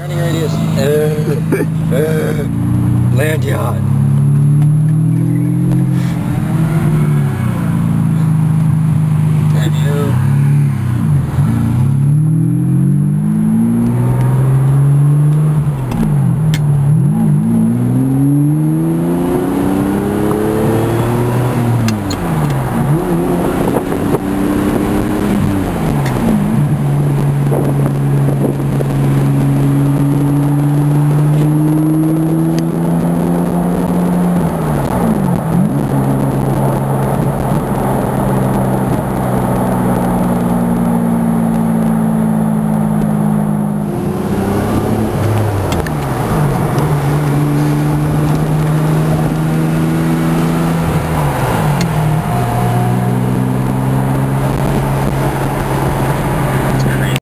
Turning radius. Uh, uh, land yacht.